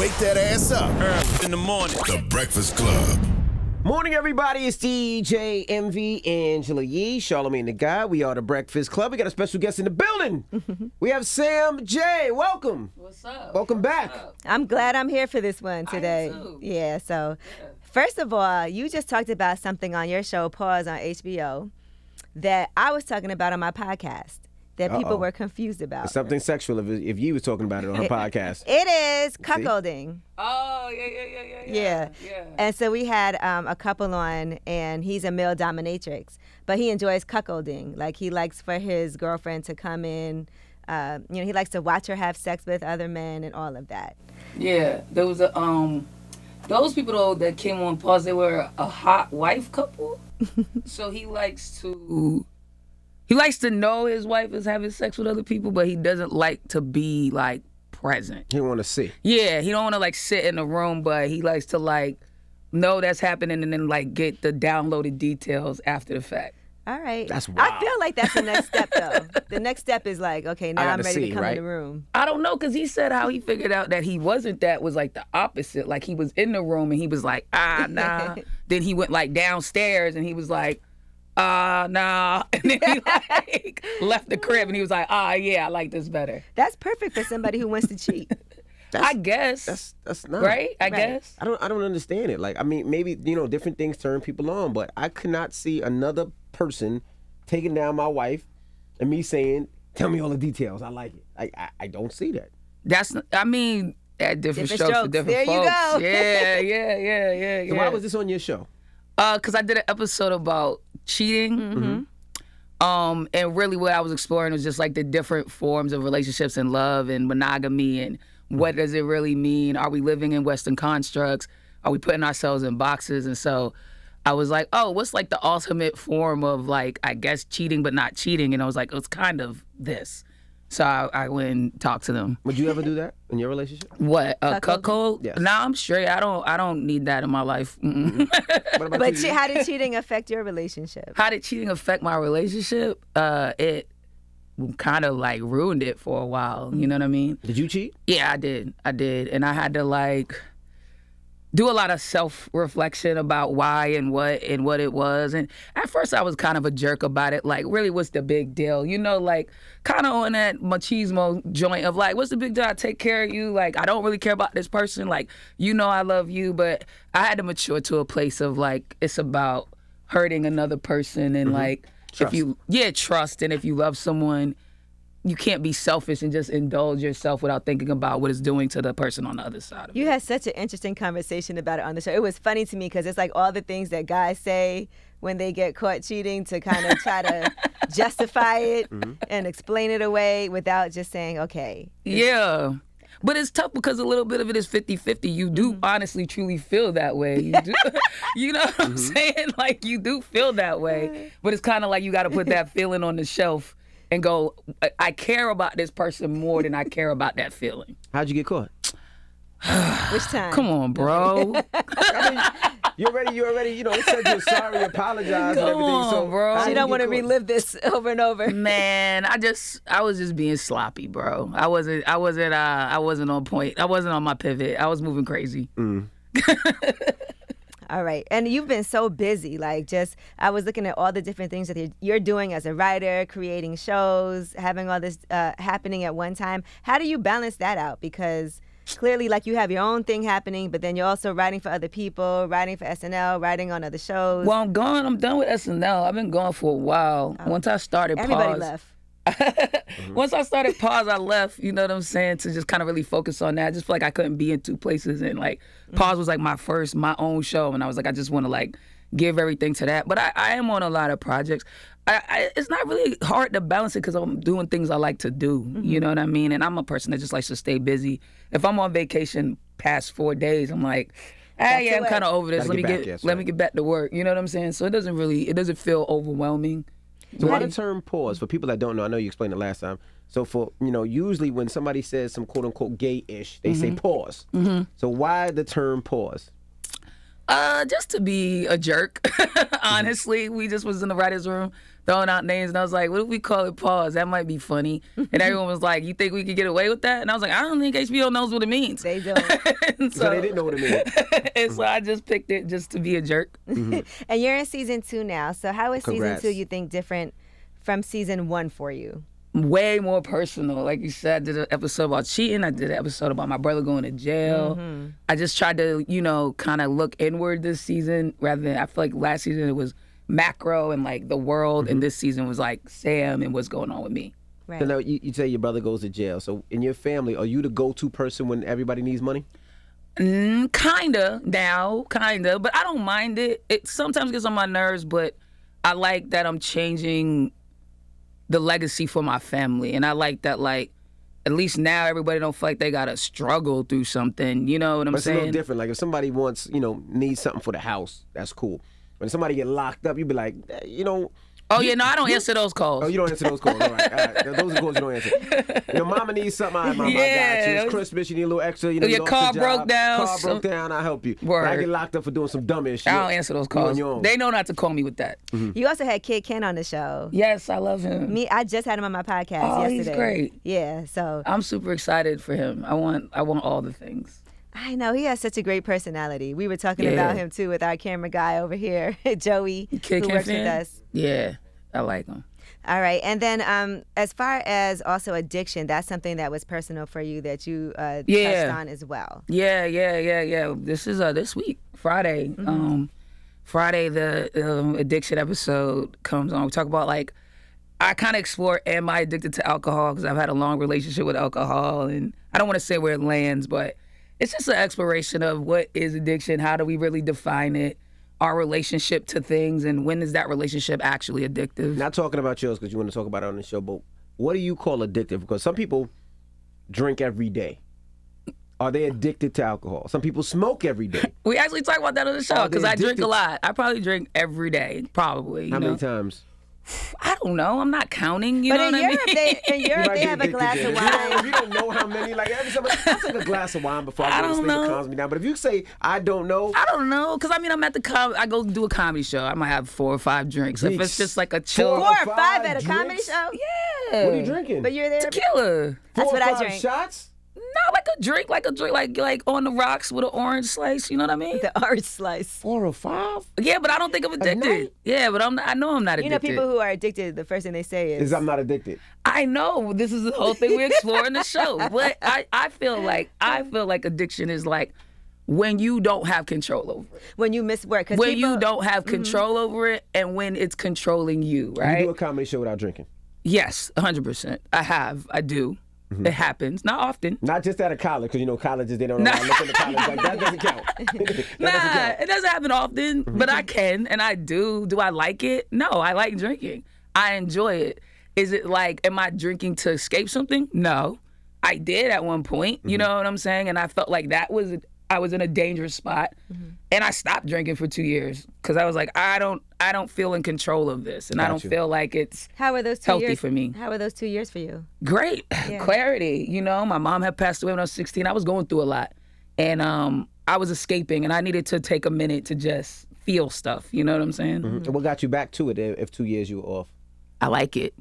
Wake that ass up. Early in the morning. The Breakfast Club. Morning, everybody. It's DJ Envy Angela Yee, Charlamagne tha God. We are the Breakfast Club. We got a special guest in the building. we have Sam Jay. Welcome. What's up? Welcome back. I'm glad I'm here for this one today. too. Yeah, so first of all, you just talked about something on your show, Pause on HBO, that I was talking about on my podcast that people Uh-oh. were confused about. Something sexual if, if you was talking about it on her podcast. It is cuckolding. Oh yeah, yeah, yeah, yeah, Yeah. yeah. yeah. And so we had um, a couple on, and he's a male dominatrix, but he enjoys cuckolding. Like he likes for his girlfriend to come in. Uh, you know, he likes to watch her have sex with other men and all of that. Yeah, there was a um, those people though that came on pause. They were a hot wife couple. so he likes to, he likes to know his wife is having sex with other people, but he doesn't like to be like present. He want to see. Yeah, he don't want to like sit in the room, but he likes to like know that's happening and then like get the downloaded details after the fact. All right. That's I feel like that's the next step, though. the next step is like, okay, now I I'm ready see, to come right? in the room. I don't know, cause he said how he figured out that he wasn't that was like the opposite. Like he was in the room and he was like, ah nah. then he went like downstairs and he was like, ah nah. And then he like left the crib and he was like, ah yeah, I like this better. That's perfect for somebody who wants to cheat. I guess. That's that's not right? I Right. guess. I don't I don't understand it. Like I mean, maybe you know different things turn people on, but I could not see another person taking down my wife and me saying, "Tell me all the details. I like it." I I, I don't see that. That's I mean, at different, Different strokes for different There you go. Yeah, yeah, yeah, yeah, yeah. So why was this on your show? Uh, cause I did an episode about cheating. Mm-hmm. Um, and really what I was exploring was just like the different forms of relationships and love and monogamy and what does it really mean? Are we living in Western constructs? Are we putting ourselves in boxes? And so I was like, oh, what's like the ultimate form of like, I guess cheating, but not cheating? And I was like, it's kind of this. So I, I went and talked to them. Would you ever do that in your relationship? What a Cuckold? cuckold? Yes. Nah, I'm straight. I don't. I don't need that in my life. Mm-mm. What about But you? how did cheating affect your relationship? How did cheating affect my relationship? Uh, it kind of like ruined it for a while. You know what I mean? Did you cheat? Yeah, I did. I did, and I had to like do a lot of self reflection about why and what and what it was. And at first, I was kind of a jerk about it. Like, really, what's the big deal? You know, like kind of on that machismo joint of like, what's the big deal? I take care of you. Like, I don't really care about this person. Like, you know, I love you, but I had to mature to a place of like, it's about hurting another person and mm-hmm. like, Trust. if you, yeah, trust. And if you love someone, you can't be selfish and just indulge yourself without thinking about what it's doing to the person on the other side of You it. had such an interesting conversation about it on the show. It was funny to me because it's like all the things that guys say when they get caught cheating to kind of try to justify it mm-hmm. and explain it away without just saying, okay, Yeah. But it's tough because a little bit of it is 50 50. You do mm-hmm. honestly, truly feel that way. You, do, you know what I'm mm-hmm. saying? Like, you do feel that way. But it's kind of like you got to put that feeling on the shelf and go, I- I care about this person more than I care about that feeling. How'd you get caught? which time? Come on, bro. I mean, You already, you already, you know, it said you're sorry, apologize, and Come everything. so on, bro. She don't want to relive this over and over. Man, I just I was just being sloppy, bro. I wasn't I wasn't uh I wasn't on point. I wasn't on my pivot. I was moving crazy. All right. And you've been so busy. Like, just, I was looking at all the different things that you're, you're doing as a writer, creating shows, having all this uh, happening at one time. How do you balance that out? Because clearly, like, you have your own thing happening, but then you're also writing for other people, writing for SNL, writing on other shows. Well, I'm gone. I'm done with SNL. I've been gone for a while. Once I started Everybody pause, left. Once I started pause, I left. You know what I'm saying? To just kind of really focus on that. I just feel like I couldn't be in two places, and like pause was like my first, my own show, and I was like, I just want to like give everything to that. But I, I am on a lot of projects. I, I, it's not really hard to balance it because I'm doing things I like to do. You know what I mean? And I'm a person that just likes to stay busy. If I'm on vacation past four days, I'm like. Ah, hey, yeah, I'm kind of over this. Gotta Let me get get, back, yes, let right. me get back to work. You know what I'm saying? So it doesn't really, it doesn't feel overwhelming. So why the term pause? For people that don't know, I know you explained it last time. So for you know, usually when somebody says some quote unquote gay ish, they say mm-hmm. pause. Mm-hmm. So why the term pause? Uh, just to be a jerk. Mm-hmm. Honestly, we just was in the writers' room throwing out names, and I was like, "What if we call it pause? That might be funny." And everyone was like, "You think we could get away with that?" And I was like, "I don't think HBO knows what it means." They don't. and So they didn't know what it meant. and so I just picked it just to be a jerk. and you're in season two now. So how is Congrats. season two? You think different from season one for you? way more personal. Like you said, I did an episode about cheating. I did an episode about my brother going to jail. Mm-hmm. I just tried to, you know, kind of look inward this season rather than I feel like last season it was macro and like the world, and this season was like Sam and what's going on with me. Right. So now you, you say your brother goes to jail. So in your family, are you the go-to person when everybody needs money? Mm, kinda now, kinda, but I don't mind it. It sometimes gets on my nerves, but I like that I'm changing the legacy for my family, and I like that like. At least now everybody don't feel like they gotta struggle through something. You know what I'm saying? But it's a little different. Like if somebody wants, you know, needs something for the house, that's cool. When somebody get locked up, you be like, you know, Oh yeah, no, I don't answer those calls. oh, you don't answer those calls. All right, all right. Those are calls you don't answer. Your mama needs something. All right, mama, I got you. Yeah. It's Christmas. You need a little extra. You know, Your you car broke job. down, Car so- broke down. I help you. But I get locked up for doing some dumb shit. I don't answer those You on calls. your own. They know not to call me with that. Mm-hmm. You also had Kidd Kenn on the show. Yes, I love him. Me, I just had him on my podcast Oh, he's yesterday. great. Yeah, so I'm super excited for him. I want I want all the things. I know he has such a great personality. We were talking Yeah. about him too with our camera guy over here, Joey, Kid who works with us. Yeah, I like him. All right, and then um, as far as also addiction, that's something that was personal for you that you uh, Yeah. touched on as well. Yeah, yeah, yeah, yeah. This is uh this week, Friday. Mm-hmm. Um, Friday the um, addiction episode comes on. We talk about like I kind of explore am I addicted to alcohol because I've had a long relationship with alcohol, and I don't want to say where it lands, but it's just an exploration of what is addiction, how do we really define it, our relationship to things, and when is that relationship actually addictive? Not talking about yours because you want to talk about it on the show, but what do you call addictive? Because some people drink every day. Are they addicted to alcohol? Some people smoke every day. We actually talk about that on the show because I drink a lot. I probably drink every day, probably. You How know? many times? I don't know. I'm not counting. You but know in what I Europe, mean? they in Europe they have a glass of If you don't- wine. If you don't know how many, like every time I take a glass of wine before I I go to don't sleep, it calms me down. But if you say I don't know, I don't know, cause I mean I'm at the com. I go do a comedy show. I might have four or five drinks. If it's just like a chill, Four or Five five at a comedy show. yeah. what are you drinking? But you're there. Tequila. That's Four what or I drink. Shots. No, like a drink, like a drink, like like on the rocks with an orange slice. You know what I mean? The orange slice. Four or five. Yeah, but I don't think I'm addicted. Yeah, but I'm. I know I'm not You know, people who are addicted, the first thing they say is, Is I'm not addicted. I know this is the whole thing we explore in the show. But I, I feel like I feel like addiction is like when you don't have control over it. when you miss work. 'Cause When people, you don't have mm-hmm. control over it and when it's controlling you, You right? do a comedy show without drinking. Yes, 100%. I have. I do. Mm-hmm. It happens. Not often. Not just out of college, because you know colleges they don't to look into college. Like that doesn't count. that Nah, doesn't count. it doesn't happen often, but I can and I do. Do I like it? No, I like drinking. I enjoy it. Is it like, am I drinking to escape something? No. I did at one point, you know what I'm saying? And I felt like that was, I was in a dangerous spot. And I stopped drinking for two years because I was like, I don't, I don't feel in control of this. And I don't you. feel like it's How were those two healthy years for me. How were those two years for you? great clarity you know my mom had passed away when i was 16 i was going through a lot and um i was escaping and i needed to take a minute to just feel stuff you know what i'm saying And what got you back to it if if two years you were off? i like it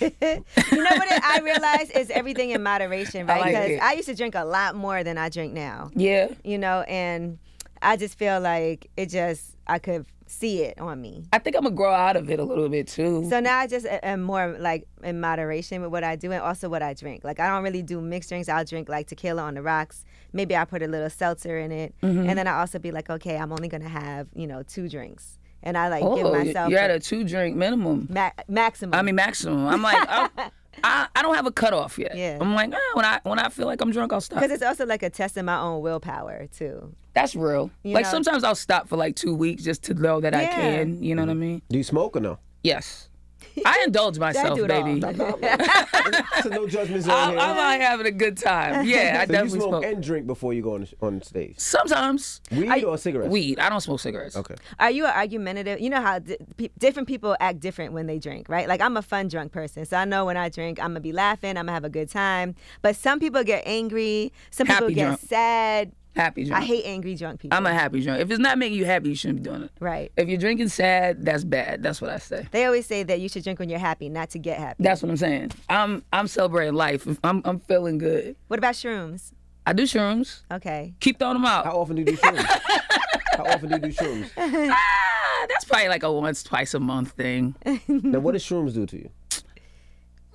You know what I realize is everything in moderation, right? like Because it. I used to drink a lot more than I drink now. yeah You know, and I just feel like it just I could see it on me. i think i'm gonna grow out of it a little bit too So now I just am more like in moderation with what I do and also what I drink. Like I don't really do mixed drinks. I'll drink like tequila on the rocks. Maybe I put a little seltzer in it, Mm-hmm. and then I also be like, okay, I'm only gonna have you know two drinks, and I like give oh myself you're at a two drink minimum ma- maximum. i mean maximum i'm like I, I, I don't have a cutoff yet Yeah. i'm like eh, when i when i feel like i'm drunk i'll stop because it's also like a test of my own willpower too. that's real You like know? sometimes i'll stop for like two weeks just to know that i Yeah. can you know what i mean Do you smoke or no? yes i indulge myself do it all. baby so no judgment zone I'm, here. I'm out having a good time. Yeah, I so you definitely smoke, smoke. and drink before you go on on stage. Sometimes Weed or cigarettes? weed. I don't smoke cigarettes. Okay. Are you an argumentative? You know how di- different people act different when they drink, right? Like I'm a fun drunk person, so I know when I drink, I'm gonna be laughing, I'm gonna have a good time. But some people get angry, some people Happy get drunk. sad. Happy drunk. I hate angry drunk people. I'm a happy drunk. If it's not making you happy, you shouldn't be doing it. right. If you're drinking sad, that's bad. That's what I say. They always say that you should drink when you're happy, not to get happy. That's what I'm saying. I'm I'm celebrating life. I'm I'm feeling good. what about shrooms? I do shrooms. Okay. Keep throwing them out. How often do you do shrooms? How often do you do shrooms? Ah, that's probably like a once, twice a month thing. Now, what does shrooms do to you?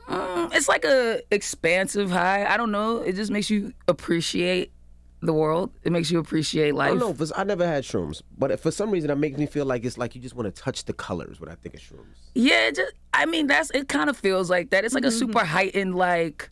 Mm, it's like a expansive high. I don't know. It just makes you appreciate the world. It makes you appreciate I life. don't know. 'cause I never had shrooms, but for some reason, it makes me feel like it's like you just want to touch the colors when I think of shrooms. Yeah, just I mean that's it. Kind of feels like that. It's like a super heightened like.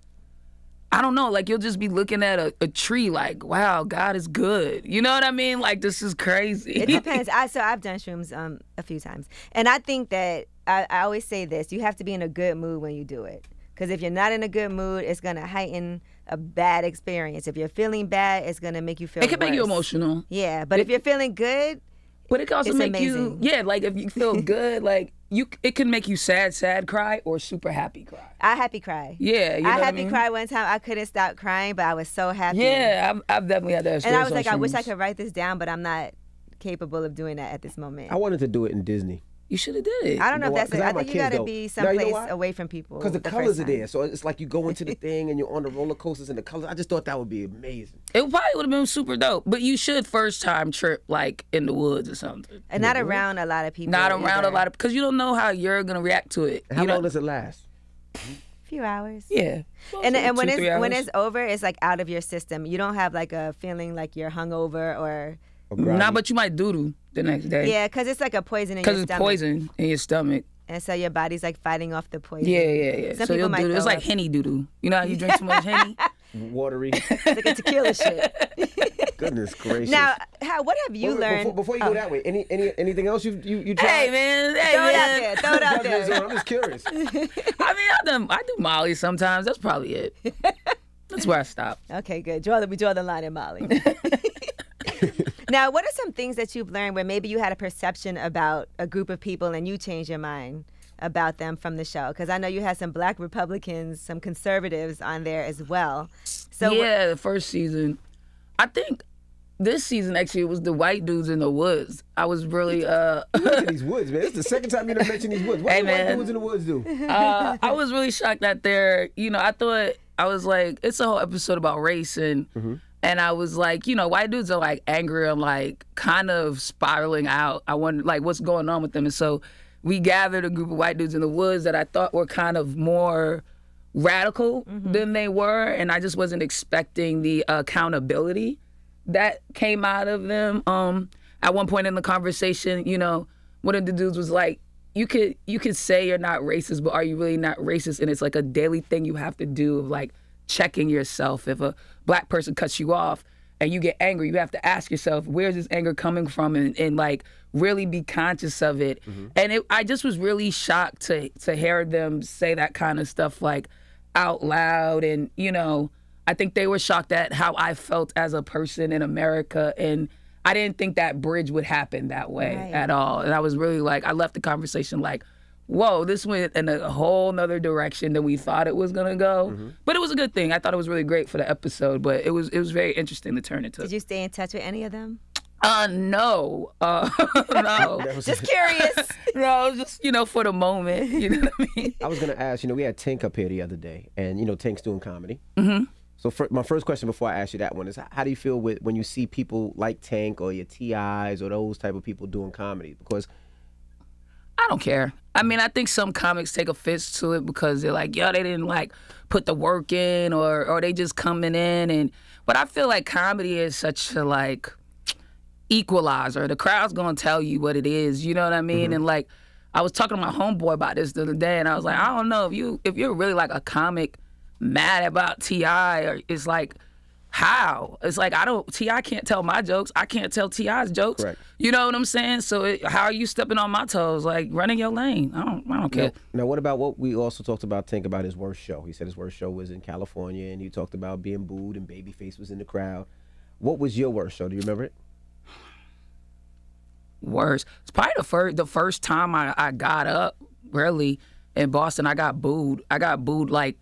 I don't know, like you'll just be looking at a, a tree like, wow, God is good. You know what I mean? Like this is crazy. It depends. I so I've done shrooms um a few times, and I think that I, I always say this: you have to be in a good mood when you do it. Because if you're not in a good mood, it's gonna heighten a bad experience. If you're feeling bad, it's gonna make you feel. it can make you emotional. Yeah, but if you're feeling good, But it can also It's make you yeah, like if you feel good, like you it can make you sad, sad cry or super happy cry. I happy cry. Yeah, you know I what I happy mean? cry one time. I couldn't stop crying, but I was so happy. Yeah, I've, I've definitely had that. And I was like, on I wish I could write this down, but I'm not capable of doing that at this moment. I wanted to do it in Disney You should have did it. I don't know know if that's. it. I I think you kids, gotta though. be Now, you know someplace away from people. because the, first colors are there. So it's like you go into the thing and you're on the roller coasters and the colors. I just thought that would be amazing. It probably would have been super dope. But you should first time trip like in the woods or something. And not around a lot of people. Not around a lot of because you don't know how you're gonna react to it. How you know? long does it last? A few hours. Yeah. And, and when Two, it's three when it's over, it's like out of your system. You don't have like a feeling like you're hungover or oh, Or Nah, but you might doodle the next day. yeah, because it's like a poison in your stomach. Because it's stomach. poison in your stomach. and so your body's like fighting off the poison. Yeah, yeah, yeah. Some so people you'll might. It's like up. henny doodle. You know how you drink too much henny? watery. It's like a tequila shit. Goodness gracious. Now, how, what have you Wait, wait, learned? before, before you go oh. that way? Any any anything else you you, you tried? hey man, hey Throw it out there. Throw it out there. I'm just curious. I mean, I done, I do Molly sometimes. That's probably it. That's where I stop. Okay, good. Draw the we draw the line in Molly. Now, what are some things that you've learned where maybe you had a perception about a group of people and you changed your mind about them from the show? Because I know you had some Black Republicans, some conservatives on there as well. So what- yeah, the first season. I think this season actually it was the white dudes in the woods. I was really uh these woods, man. It's the second time you done mentioned these woods. What Hey, do white man. dudes in the woods do? uh, I was really shocked that they're, you know, I thought I was like, it's a whole episode about race and and I was like, you know, white dudes are like angry and like kind of spiraling out. I wondered like what's going on with them. And so we gathered a group of white dudes in the woods that I thought were kind of more radical than they were, and I just wasn't expecting the accountability that came out of them. Um, at one point in the conversation, you know, one of the dudes was like, "You could you could say you're not racist, but are you really not racist?" And it's like a daily thing you have to do of like checking yourself. If a black person cuts you off and you get angry, you have to ask yourself, "Where's this anger coming from?" and, and like really be conscious of it. Mm-hmm. And it, I just was really shocked to to hear them say that kind of stuff like out loud and you know i think they were shocked at how i felt as a person in america and i didn't think that bridge would happen that way Right. at all and i was really like i left the conversation like whoa this went in a whole nother direction than we thought it was going to go but it was a good thing i thought it was really great for the episode but it was it was very interesting to turn it to did you stay in touch with any of them? uh no uh no Just curious. no just you know for the moment you know what i mean I was gonna ask. You know, we had Tank up here the other day, and you know, Tank's doing comedy. Mm-hmm. So for, my first question before I ask you that one is, how do you feel with when you see people like Tank or your TIs or those type of people doing comedy? Because I don't care. I mean, I think some comics take offense to it because they're like, yo, they didn't like put the work in or or they just coming in and but I feel like comedy is such a like equalizer. The crowd's gonna tell you what it is, you know what I mean? Mm-hmm. And like I was talking to my homeboy about this the other day and I was like, I don't know if you if you're really like a comic mad about T.I. or it's like how? It's like I don't T.I. can't tell my jokes. I can't tell T.I.'s jokes. Correct. You know what I'm saying? So it, how are you stepping on my toes? Like running your lane? I don't. I don't care. now, what about what we also talked about? Think about his worst show. He said his worst show was in California, and he talked about being booed and Babyface was in the crowd. What was your worst show? Do you remember it? Worst. It's probably the first the first time I, I got up really in Boston. I got booed. I got booed like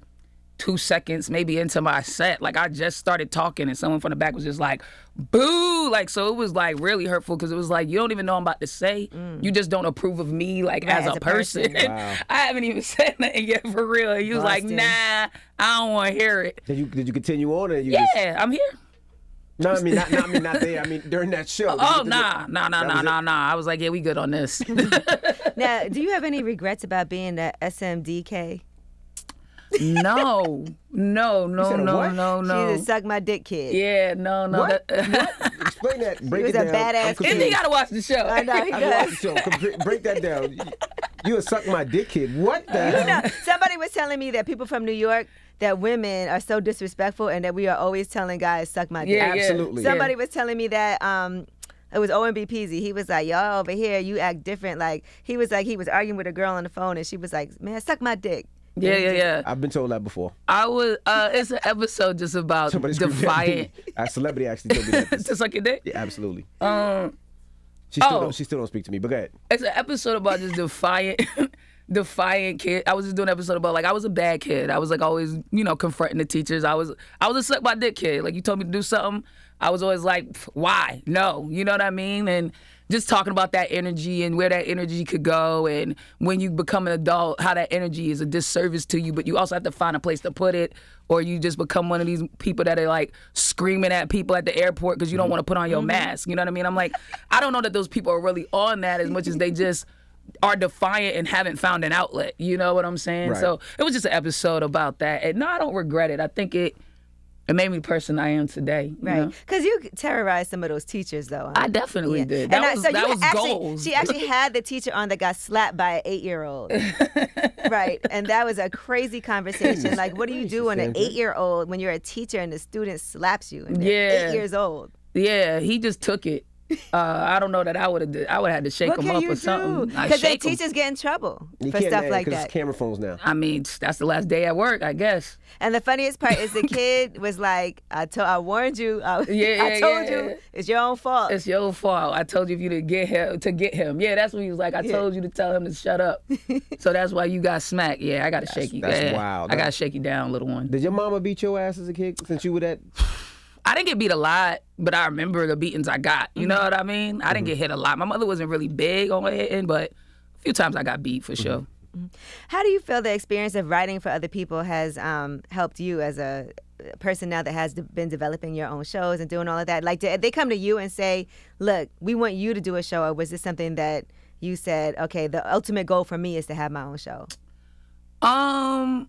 two seconds maybe into my set. Like I just started talking and someone from the back was just like, boo. Like, so it was like really hurtful because it was like, you don't even know I'm about to say. You mm. just don't approve of me like Right, as, a, person. Wow. I haven't even said nothing yet for real. And he was like, nah, I don't want to hear it. Did you did you continue on or you just Yeah, I'm here. No, I mean not, not I mean not there. I mean during that show. Oh, did Oh, nah, nah, nah, nah, nah, nah. I was like, yeah, we good on this. Now, do you have any regrets about being the SMDK? No, no, no, said no, what? no, no. She's a suck my dick kid. Yeah, no, no. What? That, Explain that. Break was it a down. badass I'm kid. and confused. you gotta watch the show. I know he I does. watched the show. Com- Break that down. You would suck my dick, kid. What the? You know, somebody was telling me that people from New York that women are so disrespectful and that we are always telling guys suck my dick. Yeah, yeah. Absolutely. Somebody was telling me that um it was OMB Peezy. He was like, Y'all over here, you act different. Like he was like he was arguing with a girl on the phone and she was like, Man, suck my dick. Yeah, yeah, yeah. I've been told that before. I was. Uh, it's an episode just about Somebody defiant. A celebrity actually told me that. just like your dick. Yeah, absolutely. Um, She still Oh. don't. She still don't speak to me. But go ahead. it's an episode about just defiant, defiant kid. I was just doing an episode about like I was a bad kid. I was like always, you know, confronting the teachers. I was, I was a suck my dick kid. Like you told me to do something, I was always like, why? No, you know what I mean? And just talking about that energy and where that energy could go, and when you become an adult, how that energy is a disservice to you. But you also have to find a place to put it, or you just become one of these people that are like screaming at people at the airport because you don't mm-hmm. want to put on your mm-hmm. mask. You know what I mean? I'm like, I don't know that those people are really on that as much as they just are defiant and haven't found an outlet. You know what I'm saying? Right. So it was just an episode about that. And no, I don't regret it. I think it it made me the person I am today. Right. Because you terrorized some of those teachers though. I definitely Yeah. did. That And I- was so that you was actually, goals. She actually had the teacher on that got slapped by an eight year old. right. And that was a crazy conversation. Like, what do you do when an eight year old, when you're a teacher and the student slaps you and Yeah. eight years old? yeah, he just took it. Uh, I don't know that I would have. I would have had to shake What him up or do? something. Because then shake him. teachers get in trouble You for stuff man, like 'cause that. It's camera phones now. I mean, that's the last day at work, I guess. And the funniest part is the kid was like, I, to- I warned you. I, Yeah, I told yeah. you. It's your own fault. It's your own fault. I told you if you to get him to get him. Yeah, that's what he was like. I Yeah. told you to tell him to shut up. so that's why you got smacked. Yeah, I got to shake you. that's yeah. wild. I got to shake you down, little one. Did your mama beat your ass as a kid since you were that? I didn't get beat a lot, but I remember the beatings I got. You know Mm-hmm. what I mean? I didn't get hit a lot. My mother wasn't really big on hitting, but a few times I got beat for sure. How do you feel the experience of writing for other people has um, helped you as a person now that has been developing your own shows and doing all of that? Like, did they come to you and say, "Look, we want you to do a show," or was this something that you said, "Okay, the ultimate goal for me is to have my own show"? Um,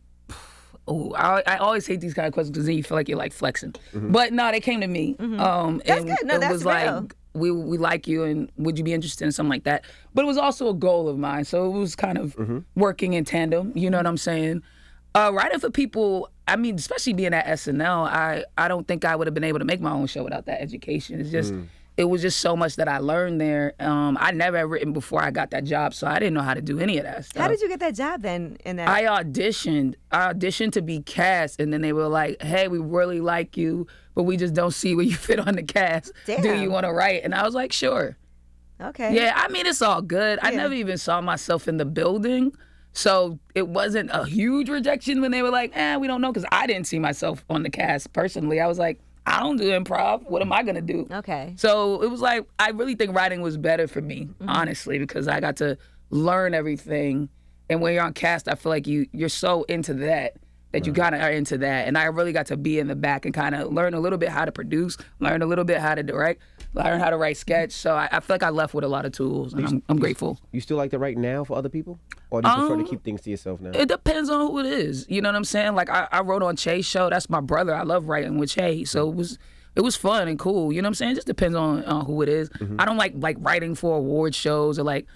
oh, I, I always hate these kind of questions because then you feel like you're like flexing. But no, they came to me. Um, Mm-hmm. That's and good. No, it that's was real. like we we like you and would you be interested in something like that? But it was also a goal of mine, so it was kind of working in tandem. You know what I'm saying? Uh, writing for people. I mean, especially being at SNL, I I don't think I would have been able to make my own show without that education. It's just. It was just so much that I learned there. Um, I never had written before I got that job, so I didn't know how to do any of that stuff. How did you get that job then? In that, I auditioned. I auditioned to be cast, and then they were like, "Hey, we really like you, but we just don't see where you fit on the cast. Do you want to write?" And I was like, "Sure." okay, Yeah, I mean, it's all good. I never even saw myself in the building, so it wasn't a huge rejection when they were like, "Eh, we don't know," because I didn't see myself on the cast personally. I was like, "I don't do improv. What am I gonna do?" okay, So it was like I really think writing was better for me, Mm-hmm. honestly, because I got to learn everything. And when you're on cast, I feel like you you're so into that that you kind of are into that. And I really got to be in the back and kind of learn a little bit how to produce, learn a little bit how to direct, learn how to write sketch. So I, I feel like I left with a lot of tools, and I'm, I'm grateful. You still like to write now for other people, or do you prefer to Um, keep things to yourself now? It depends on who it is. You know what I'm saying? Like I, I wrote on Che's show. That's my brother. I love writing with Che. So it was it was fun and cool. You know what I'm saying? It just depends on, on who it is. Mm-hmm. I don't like like writing for award shows or like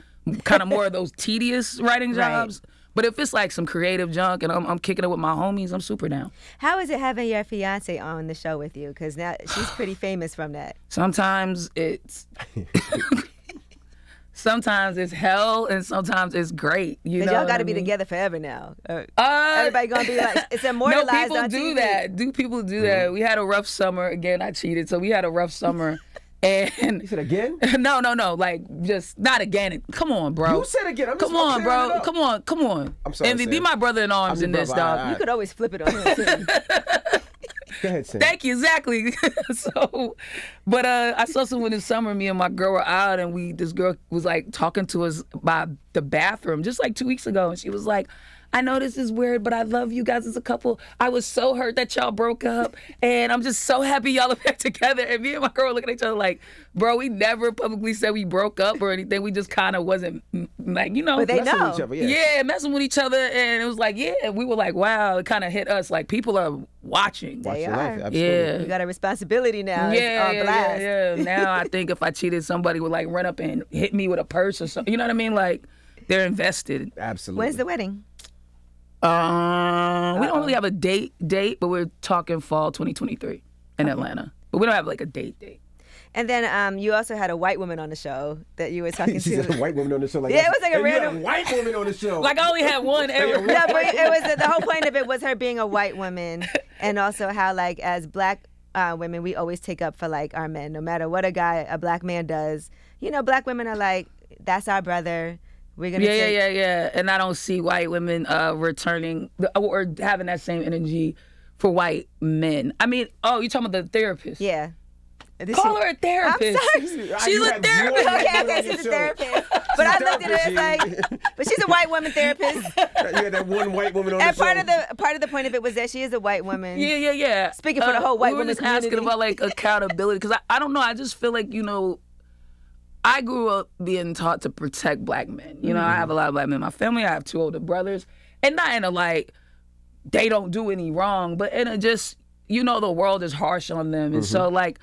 kind of more of those tedious writing Right. Jobs. But if it's like some creative junk and I'm, I'm kicking it with my homies, I'm super down. How is it having your fiance on the show with you? Because now she's pretty famous from that. Sometimes it's sometimes it's hell and sometimes it's great. You know, y'all what got I to be mean? together forever now. Uh, Uh, Everybody gonna be like, it's immortalized. No, immortalized people on do TV. that. Do people do that? We had a rough summer. Again, I cheated, so we had a rough summer. And You said again? no, no, no, like just not again. Come on, bro. You said again. I'm Come just- I'm on, bro. Come on, come on. I'm sorry, Envy, be my brother in arms in this, brother. dog. All right, You could always flip it on him. Go ahead, Sam. Thank you, exactly. so, but uh, I saw someone this summer. Me and my girl were out, and we this girl was like talking to us by the bathroom just like two weeks ago, and she was like. I know this is weird, but I love you guys as a couple. I was so hurt that y'all broke up, and I'm just so happy y'all are back together. And me and my girl were looking at each other like, bro, we never publicly said we broke up or anything. We just kind of wasn't like, you know. But they Messing with know. each other, yeah. yeah. messing with each other, and it was like, yeah, we were like, wow, it kind of hit us. Like people are watching. They Watch your are. absolutely. Yeah. You got a responsibility now. It's Yeah, yeah, blast. yeah, yeah. Now I think if I cheated, somebody would like run up and hit me with a purse or something. You know what I mean? Like they're invested. Absolutely. When's the wedding? Um, we don't really have a date date, but we're talking fall 2023 in Atlanta. But we don't have like a date date. And then um, you also had a white woman on the show that you were talking She said a to. white woman on the show. Like Yeah, it was like a and you random- white woman on the show. Like I only had one ever. no, but it was the whole point of it was her being a white woman, and also how like as black uh, women we always take up for like our men, no matter what a guy, a black man does. You know, black women are like, that's our brother. We're gonna Yeah, yeah, take. yeah, yeah. And I don't see white women uh, returning or having that same energy for white men. I mean, oh, you talking about the therapist? Yeah. This Call is- her a therapist. sorry. She's a therapist. Okay, okay, she's a therapist. But I looked at it as therapist, like, but she's a white woman therapist. you had that one white woman on And the show. part of the part of the point of it was that she is a white woman. Yeah, yeah, yeah. Speaking for the whole white we were woman just asking about like accountability because I, I don't know. I just feel like you know, I grew up being taught to protect black men. You know, I mm-hmm. have a lot of black men in my family. I have two older brothers, and not in a like they don't do any wrong, but in a just you know the world is harsh on them, and so mm-hmm. like.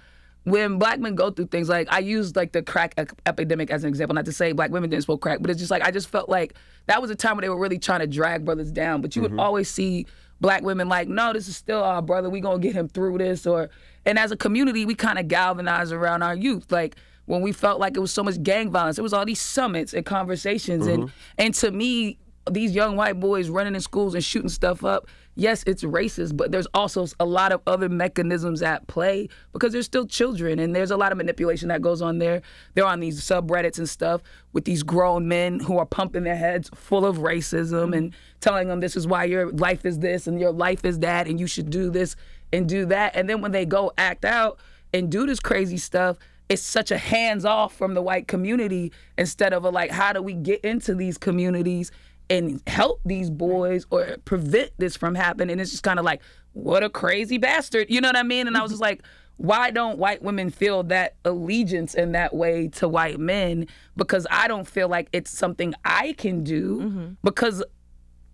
When black men go through things like I used like the crack epidemic as an example, not to say black women didn't smoke crack, but it's just like I just felt like that was a time where they were really trying to drag brothers down. But you would mm-hmm. always see black women like, no, this is still our brother. We gonna get him through this. Or and as a community, we kind of galvanize around our youth. Like when we felt like it was so much gang violence, it was all these summits and conversations. And mm-hmm. and to me, these young white boys running in schools and shooting stuff up. Yes, it's racist, but there's also a lot of other mechanisms at play because they're still children and there's a lot of manipulation that goes on there. They're on these subreddits and stuff with these grown men who are pumping their heads full of racism and telling them this is why your life is this and your life is that and you should do this and do that. And then when they go act out and do this crazy stuff, it's such a hands off from the white community instead of a like, how do we get into these communities and help these boys or prevent this from happening? And it's just kind of like, what a crazy bastard. You know what I mean? And I was just like, why don't white women feel that allegiance in that way to white men? Because I don't feel like it's something I can do mm-hmm. because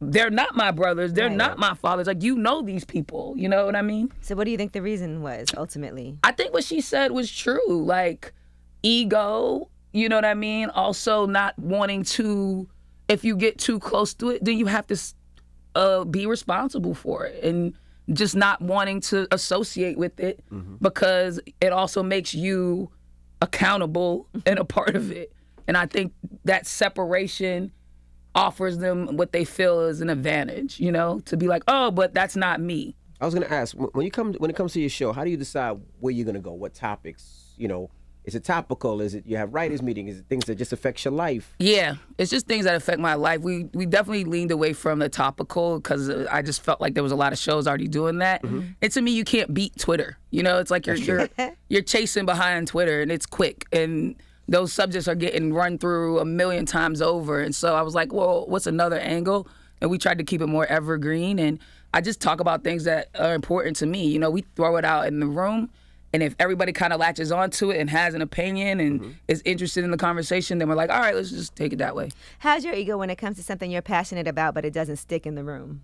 they're not my brothers. They're not my fathers. Like, you know these people. You know what I mean? So what do you think the reason was ultimately? I think what she said was true. Like ego, you know what I mean? Also not wanting to if you get too close to it, then you have to uh, be responsible for it and just not wanting to associate with it because it also makes you accountable and a part of it. And I think that separation offers them what they feel is an advantage, you know, to be like, "Oh, but that's not me." I was gonna ask when you come when it comes to your show, how do you decide where you're gonna go? What topics? You know, is it topical? Is it you have writers meeting? Is it things that just affect your life? Yeah, it's just things that affect my life. We we definitely leaned away from the topical because uh, I just felt like there was a lot of shows already doing that. Mm-hmm. And to me, you can't beat Twitter. You know, it's like you're you're you're chasing behind Twitter, and it's quick, and those subjects are getting run through a million times over. And so I was like, well, what's another angle? And we tried to keep it more evergreen, and I just talk about things that are important to me. You know, we throw it out in the room. And if everybody kind of latches onto it and has an opinion and is interested in the conversation, then we're like, all right, let's just take it that way. How's your ego when it comes to something you're passionate about but it doesn't stick in the room?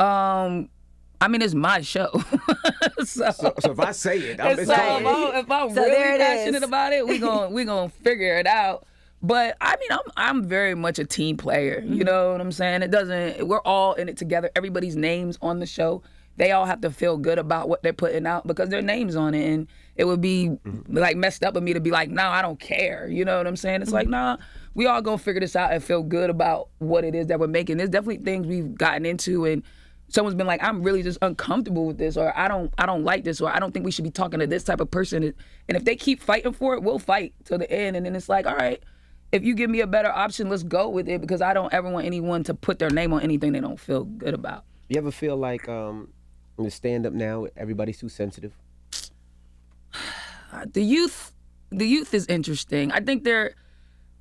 Um, I mean, it's my show. so, So, so if I say it, I'm, it's it's like, if I'm, if I'm So really passionate is. about it, we gon' we gonna figure it out. But I mean, I'm I'm very much a team player. You Mm-hmm. know what I'm saying? It doesn't. We're all in it together. Everybody's names on the show. They all have to feel good about what they're putting out because their names on it, and it would be Mm-hmm. like messed up of me to be like, no, I don't care. You know what I'm saying? It's like, Mm-hmm. nah, we all gonna figure this out and feel good about what it is that we're making. There's definitely things we've gotten into and someone's been like, I'm really just uncomfortable with this, or I don't, I don't like this, or I don't think we should be talking to this type of person. And if they keep fighting for it, we'll fight till the end. And then it's like, all right, if you give me a better option, let's go with it because I don't ever want anyone to put their name on anything they don't feel good about. You ever feel like um, in the stand up now, everybody's too sensitive? the youth the youth is interesting. I think they're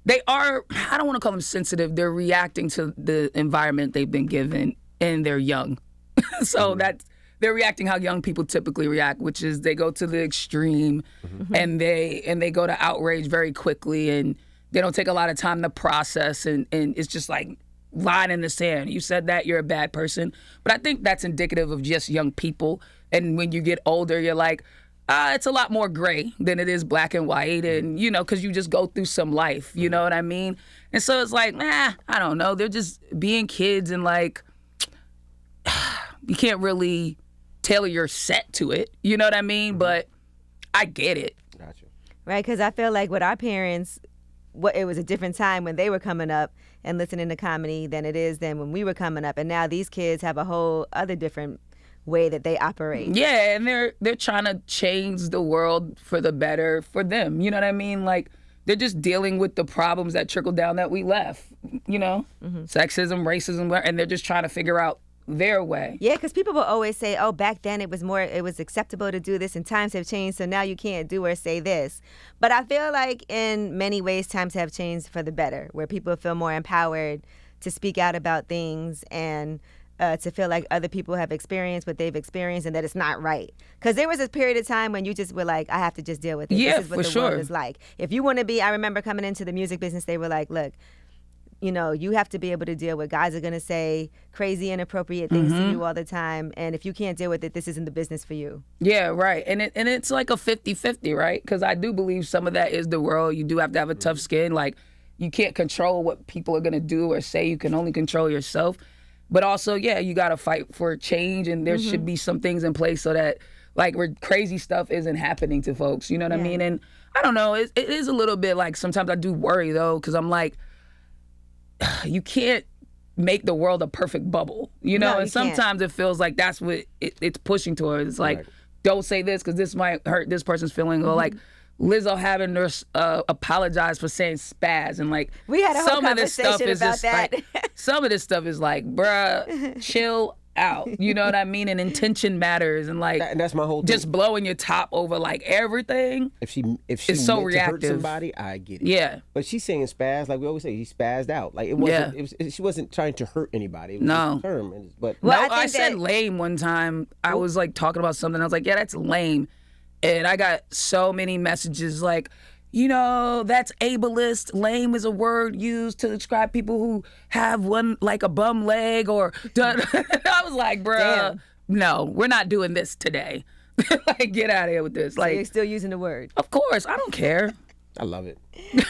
they are I don't want to call them sensitive. They're reacting to the environment they've been given and they're young. so mm-hmm. that's they're reacting how young people typically react, which is they go to the extreme mm-hmm. and they and they go to outrage very quickly and they don't take a lot of time to process and, and it's just like line in the sand. You said that you're a bad person. But I think that's indicative of just young people. And when you get older, you're like, uh, it's a lot more gray than it is black and white, and you know, because you just go through some life, you know what I mean? And so it's like, nah, I don't know. They're just being kids, and like, you can't really tailor your set to it, you know what I mean? Mm-hmm. But I get it. Gotcha. Right, because I feel like with our parents, what it was a different time when they were coming up and listening to comedy than it is than when we were coming up, and now these kids have a whole other different way that they operate. Yeah, and they're they're trying to change the world for the better for them. You know what I mean? Like they're just dealing with the problems that trickle down that we left. You know, mm-hmm. sexism, racism, and they're just trying to figure out their way. Yeah, because people will always say, "Oh, back then it was more, it was acceptable to do this, and times have changed, so now you can't do or say this." But I feel like in many ways, times have changed for the better, where people feel more empowered to speak out about things and uh, to feel like other people have experienced what they've experienced and that it's not right. Because there was a period of time when you just were like, I have to just deal with it. Yeah, this is what for the sure. world is like. If you want to be, I remember coming into the music business, they were like, look, you know, you have to be able to deal with guys are going to say crazy, inappropriate things mm-hmm. to you all the time. And if you can't deal with it, this isn't the business for you. Yeah, right. And it, and it's like a 50 50, right? Because I do believe some of that is the world. You do have to have a tough skin. Like, you can't control what people are going to do or say. You can only control yourself. But also, yeah, you got to fight for change, and there mm-hmm. should be some things in place so that like where crazy stuff isn't happening to folks. You know what yeah. I mean? And I don't know. It, it is a little bit like sometimes I do worry though, because I'm like, you can't make the world a perfect bubble, you know. No, and sometimes can't. it feels like that's what it, it's pushing towards. It's like, right. don't say this because this might hurt this person's feeling, mm-hmm. or like Lizzo having her uh, apologize for saying spaz and like we had a whole some of this stuff is just that. like some of this stuff is like bruh chill out. You know what I mean? And intention matters and like and that's my whole just blowing your top over like everything if she if she so meant reactive. to hurt somebody I get it. Yeah. But she's saying spaz like we always say she spazzed out. Like it wasn't yeah. it was, she wasn't trying to hurt anybody. No. term but well, no I, I said that... lame one time. I was like talking about something. I was like yeah that's lame. And I got so many messages like, you know, that's ableist. Lame is a word used to describe people who have one like a bum leg or. done. I was like, bro, no, we're not doing this today. like, get out of here with this. Like, you're still using the word. Of course, I don't care. I love it.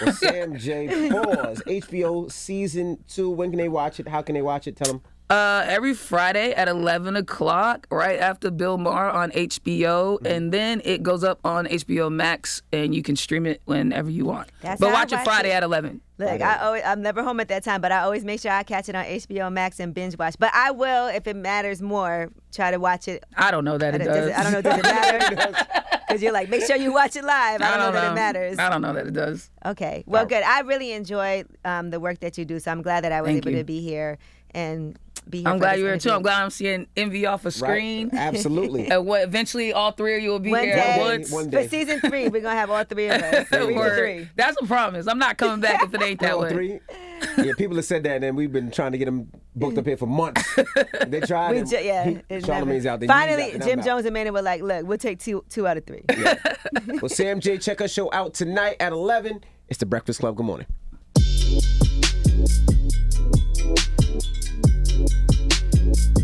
Well, Sam Jay. Pause. HBO season two. When can they watch it? How can they watch it? Tell them. Uh, every Friday at 11 o'clock, right after Bill Maher on HBO. Mm-hmm. And then it goes up on HBO Max, and you can stream it whenever you want. That's but watch it Friday at 11. Look, I always, I'm never home at that time, but I always make sure I catch it on HBO Max and binge watch. But I will, if it matters more, try to watch it. I don't know that it does. does it, I don't know. Does it matter? Because you're like, make sure you watch it live. I don't, I don't know, know, that it matters. I don't know that it does. Okay. Well, good. I really enjoy um, the work that you do, so I'm glad that I was Thank able you. to be here and be here. I'm glad you're here too. I'm glad I'm seeing Envy off a screen. Right. Absolutely. and what eventually all three of you will be one here day, at once. One day. For season three, we're gonna have all three of us. three three. That's a promise. I'm not coming back if it ain't that all way. Three? Yeah, people have said that, and we've been trying to get them booked up here for months. they tried. We ju- yeah, he, Charlamagne's out there. Finally, out, Jim Jones and Amanda were like, "Look, we'll take two two out of three. Yeah. well, Sam Jay, check our show out tonight at 11. It's the Breakfast Club. Good morning. Thank you.